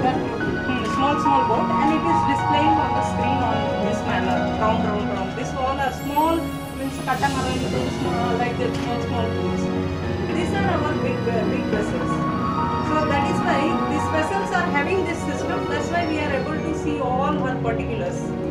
Hmm, small, small boat and it is displaying on the screen on this manner, round, round, round. This all are small, means catamaran, small, like the small, small boats. These are our big, uh, big vessels. So that is why these vessels are having this system. That's why we are able to see all her particulars.